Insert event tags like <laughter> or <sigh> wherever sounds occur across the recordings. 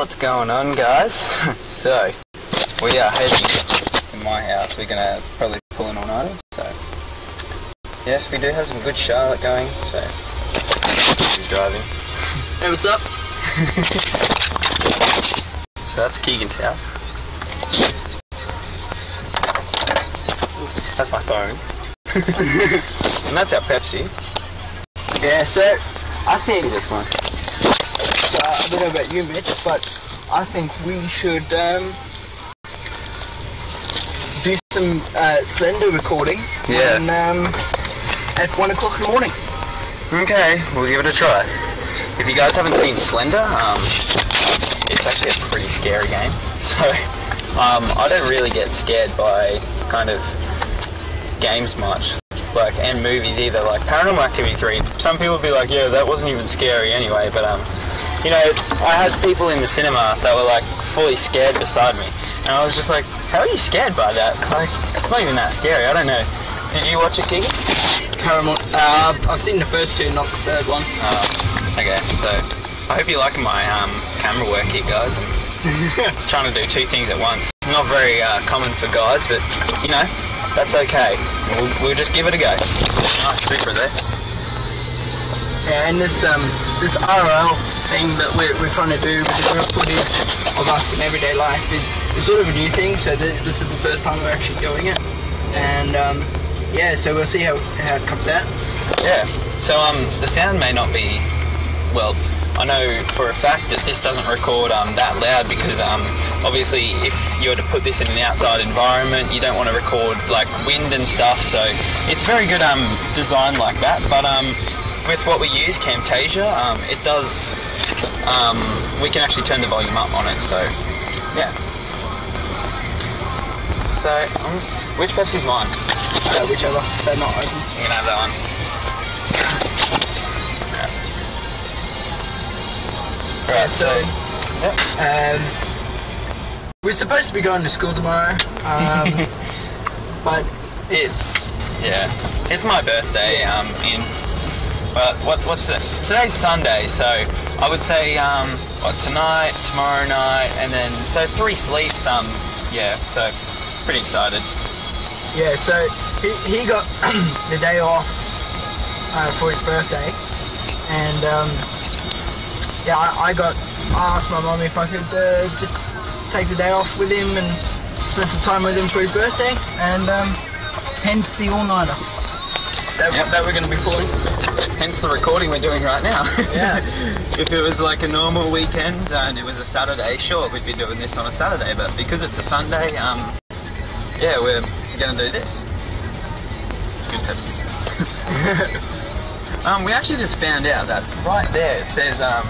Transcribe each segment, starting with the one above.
What's going on, guys? <laughs> so, we are heading to my house. We're gonna probably pull an all-nighter. So, yes, we do have some good Charlotte going. So, she's driving. Hey, what's up? So that's Keagan's house. That's my phone. <laughs> and that's our Pepsi. Yeah, so I think, This one. I don't know about you, Mitch, but I think we should um, do some uh, Slender recording. Yeah. And, um, at one o'clock in the morning. Okay, we'll give it a try. If you guys haven't seen Slender, um, it's actually a pretty scary game. <laughs> So, um, I don't really get scared by kind of games much, like and movies either. Like Paranormal Activity 3, some people would be like, yeah, that wasn't even scary anyway. But um, you know, I had people in the cinema that were like fully scared beside me, and I was just like, how are you scared by that? Like, it's not even that scary. I don't know. Did you watch it, Keagan? Paramount. Uh, I've seen the first two, not the third one. Oh, okay, so I hope you like my um, camera work here, guys. I'm <laughs> trying to do two things at once. It's not very uh, common for guys, but you know, that's okay. We'll, we'll just give it a go. Nice super there. Yeah, and this um this RL thing that we're, we're trying to do with the real footage of us in everyday life is, is sort of a new thing. So th- this is the first time we're actually doing it, and um, yeah, so we'll see how, how it comes out. Yeah. So um, the sound may not be well. I know for a fact that this doesn't record um, that loud because um, obviously if you were to put this in an outside environment, you don't want to record like wind and stuff. So it's very good um, design like that. But um, with what we use, Camtasia, um, it does. Um, we can actually turn the volume up on it. So yeah. So um, which Pepsi's mine? Uh, whichever, they're not open. You can have that one. Yeah, Right, so Yep. um, we're supposed to be going to school tomorrow, um, <laughs> but It's yeah, it's my birthday. Um, in but what what's this? Today's Sunday, so I would say um, what tonight, tomorrow night, and then so three sleeps. Um, yeah, so pretty excited. yeah, so he, he got <clears throat> the day off uh, for his birthday, and um, yeah, I, I got I asked my mum if I could uh, just take the day off with him and spend some time with him for his birthday, and um, hence the all-nighter that, Yep. that we're going to be pulling. Hence the recording we're doing right now. Yeah. <laughs> if it was like a normal weekend and it was a Saturday, sure, we'd be doing this on a Saturday. But because it's a Sunday, um, yeah, we're gonna do this. It's good Pepsi. <laughs> um, we actually just found out that right there it says um,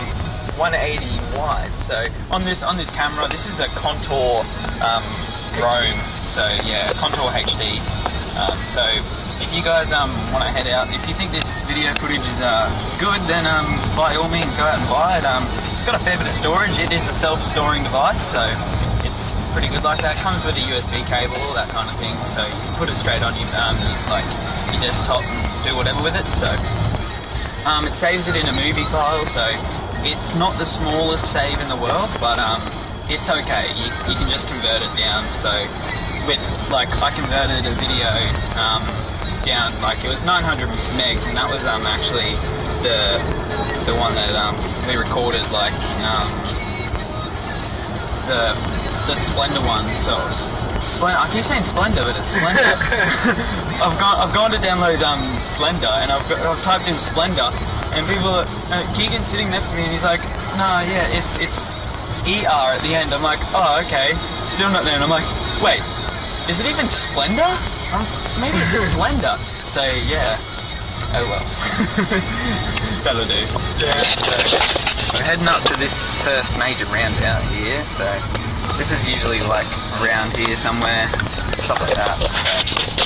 180 wide. So on this on this camera, this is a Contour um, Chrome. So yeah, Contour HD. Um, so if you guys um, want to head out, if you think this video footage is uh, good, then um, by all means go out and buy it. Um, it's got a fair bit of storage. It is a self-storing device, so it's pretty good like that. It Comes with a USB cable, all that kind of thing. So you can put it straight on your um, like your desktop and do whatever with it. So um, it saves it in a movie file, so it's not the smallest save in the world, but um, it's okay. You, you can just convert it down. So with like I converted a video um, down like it was 900 megs, and that was um, actually the the one that um, we recorded like um, the the Splendor one. So Splendor. I keep saying Splendor, but it's Slender. <laughs> I've gone I've gone to download um, Slender, and I've, got, I've typed in Splendor, and people are, uh, Keagan's sitting next to me, and he's like, Nah, yeah, it's it's ER at the end. I'm like, Oh, okay. Still not there, and I'm like, Wait, is it even Splendor? Maybe it's Slender. So yeah. Oh well. <laughs> That'll do. Yeah. So we're heading up to this first major roundabout here. So this is usually like around here somewhere, stuff like that.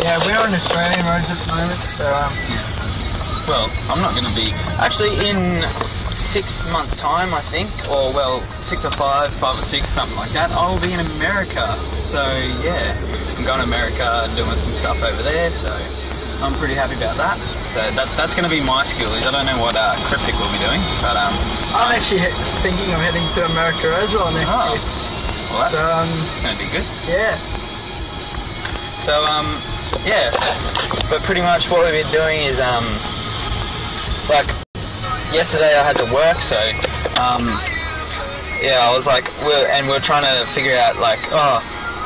Yeah, we're on Australian roads at the moment, so um, Well, I'm not going to be actually in six months' time, I think, or well, six or five, five or six, something like that. I will be in America. So yeah, I'm going to America and doing some stuff over there. So I'm pretty happy about that. So that, that's going to be my school. Is I don't know what uh, KrypTIKK will be doing, but um, I'm actually he- thinking of heading to America as well next Oh. year. well, that's, So, um, that's going to be good. Yeah. So um, yeah, but pretty much what we've been doing is um, like yesterday I had to work, so um, yeah, I was like, we're, and we're trying to figure out like, oh,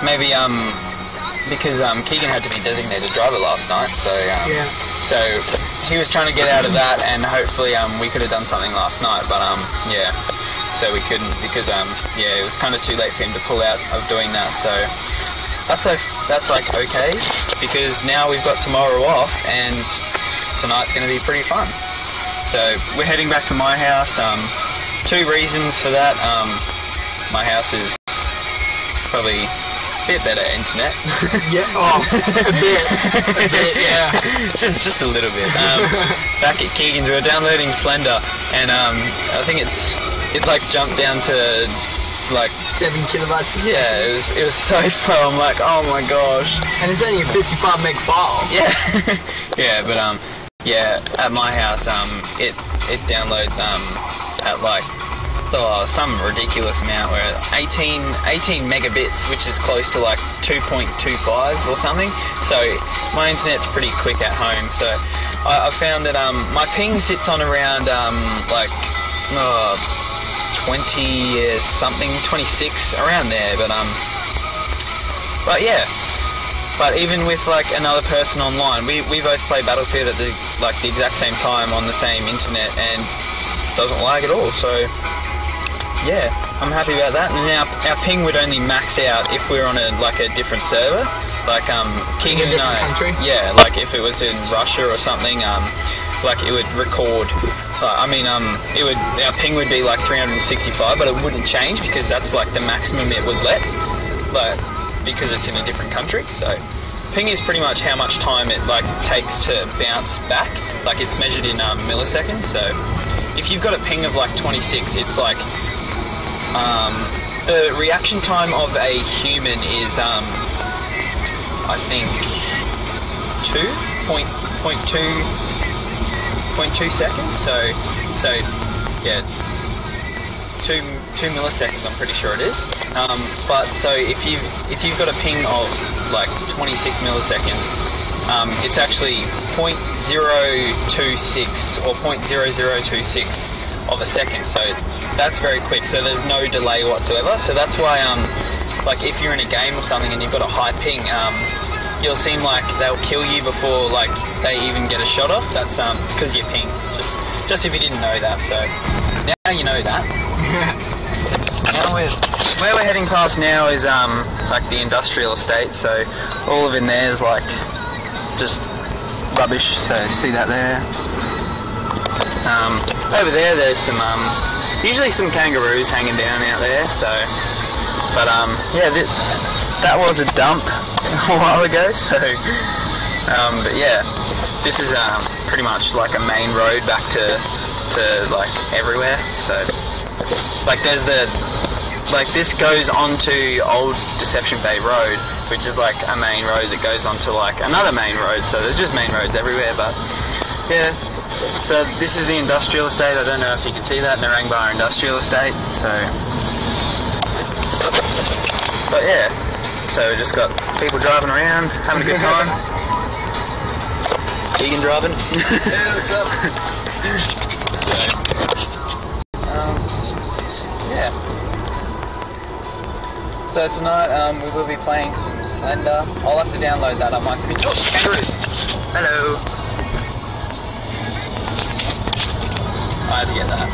maybe um, because um, Keagan had to be designated driver last night, so um, Yeah. so he was trying to get out of that, and hopefully um, we could have done something last night, but um, yeah, so we couldn't because um, yeah, it was kind of too late for him to pull out of doing that, so that's o that's like okay because now we've got tomorrow off and tonight's going to be pretty fun. So we're heading back to my house. Um, two reasons for that. Um, my house is probably bit better internet. <laughs> Yeah. Oh, <laughs> a bit. A bit, yeah. just just a little bit. Um, back at Keagan's, we were downloading Slender, and um, I think it's it like jumped down to like Seven kilobytes a second. yeah, it was it was so <laughs> slow. I'm like, oh my gosh. And it's only a 55 meg file. Yeah, yeah, but um, yeah, at my house, um, it it downloads um at like oh, some ridiculous amount, where 18 18 megabits, which is close to like 2.25 or something. So my internet's pretty quick at home. So I, I found that um my ping sits on around um like uh, 20 uh, something, 26 around there, but um. But yeah, but even with like another person online, we, we both play Battlefield at the like the exact same time on the same internet and doesn't lag at all. So yeah, I'm happy about that. And our, our ping would only max out if we're on a like a different server, like um Keagan and different I. country? Yeah, like if it was in Russia or something, um, like it would record. Uh, I mean, um, it would our ping would be like 365, but it wouldn't change because that's like the maximum it would let. But because it's in a different country, so ping is pretty much how much time it like takes to bounce back. Like it's measured in um, milliseconds. So if you've got a ping of like 26, it's like um, the reaction time of a human is um, I think two point point two point two seconds. So so yeah, two two milliseconds. I'm pretty sure it is. Um, but so if you if you've got a ping of like 26 milliseconds, um, it's actually 0.026 or 0.0026 of a second. So that's very quick. So there's no delay whatsoever. So that's why um, like if you're in a game or something and you've got a high ping, um, you'll seem like they'll kill you before like they even get a shot off. That's um because you ping. Just just if you didn't know that. So now you know that. <laughs> Now we're, where we're heading past now is um like the industrial estate. So all of in there is like just rubbish. So see that there. Um, over there, there's some um, usually some kangaroos hanging down out there. So, but um, yeah, th- that was a dump <laughs> a while ago. <laughs> So, um, but yeah, this is um, pretty much like a main road back to to like everywhere. So, like there's the like this goes onto Old Deception Bay Road, which is like a main road that goes onto like another main road. So there's just main roads everywhere. But yeah, so this is the industrial estate. I don't know if you can see that, Narangba Industrial Estate. So, but yeah, so we just got people driving around, having a good time. <laughs> Vegan driving. Yeah, what's <laughs> up? So, um, yeah. So tonight um, we will be playing some Slender. I'll have to download that on my computer. Oh! Hello. I had to get that.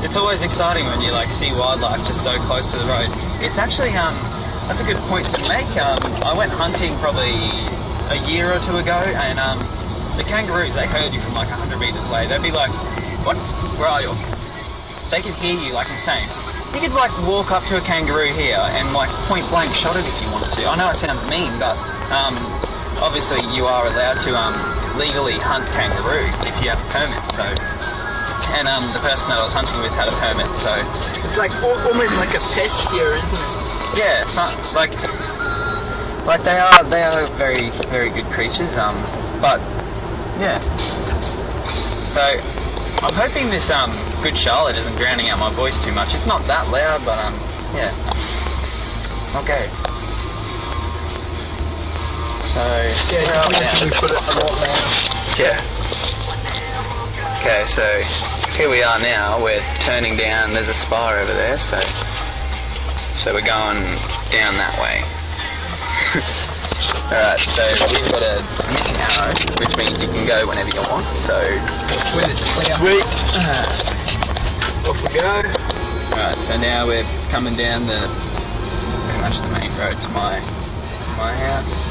<laughs> it's always exciting when you like see wildlife just so close to the road. It's actually um, that's a good point to make. Um, I went hunting probably a year or two ago, and um, the kangaroos they heard you from like 100 meters away. They'd be like, "What? Where are you?" They could hear you, like I'm saying. You could like walk up to a kangaroo here and like point blank shot it if you wanted to. I know it sounds mean, but um, obviously you are allowed to um, legally hunt kangaroo if you have a permit. So, and um, the person that I was hunting with had a permit, so It's like almost like a pest here, isn't it? yeah, so, like like they are they are very very good creatures. Um, but Yeah. So I'm hoping this um good Charlotte isn't drowning out my voice too much. It's not that loud, but um yeah. Okay. So Yeah, we're up now. put it. Yeah. Okay, so here we are now. We're turning down. There's a spa over there, so so we're going down that way. <laughs> All right, so we've got a missing arrow, which means you can go whenever you want. So sweet. Off we go. All right, so now we're coming down the pretty much the main road to my to my house.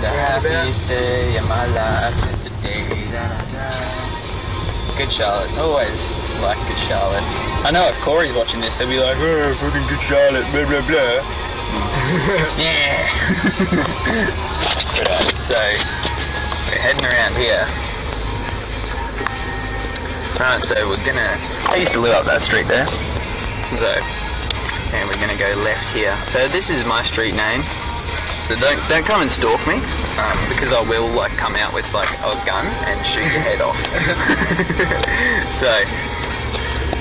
The happiest day of my life is the day that I die. Good Charlotte. Always like Good Charlotte. I know if Corey's watching this, he'll be like, oh, fucking Good Charlotte, blah, blah, blah. <laughs> yeah. <laughs> right, so we're heading around here. Right, so we're gonna. I used to live up that street there. So, and we're gonna go left here. So this is my street name. So don't don't come and stalk me, um, because I will like come out with like a gun and shoot your head off. <laughs> so,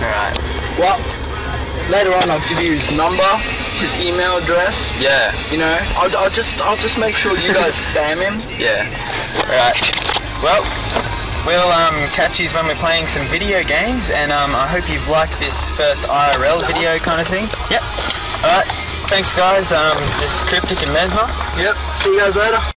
all right, Well, later on I'll give you his number, his email address. yeah, You know, I'll, I'll just I'll just make sure you guys <laughs> spam him. yeah, all right. Well, we'll um, catch you when we're playing some video games, and um, I hope you've liked this first IRL video kind of thing. Yep. All right. Thanks, guys. Um, this is KrypTIKK and Mezmarr. Yep. See you guys later.